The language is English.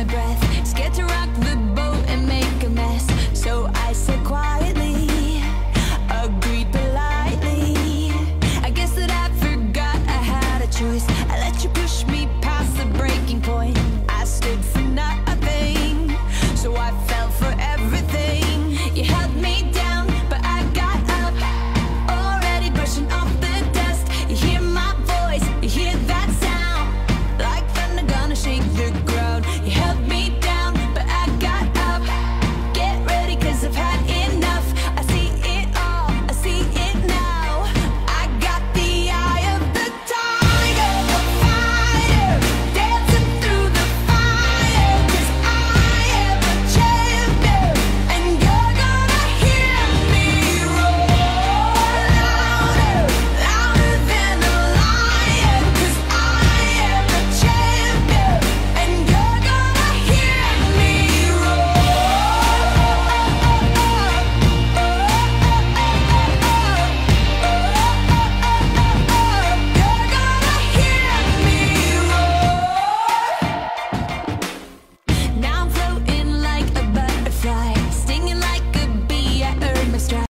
my breath. Scared to rock the boat and make a mess. So I said quietly Agreed politely. I guess that I forgot I had a choice. I let you push me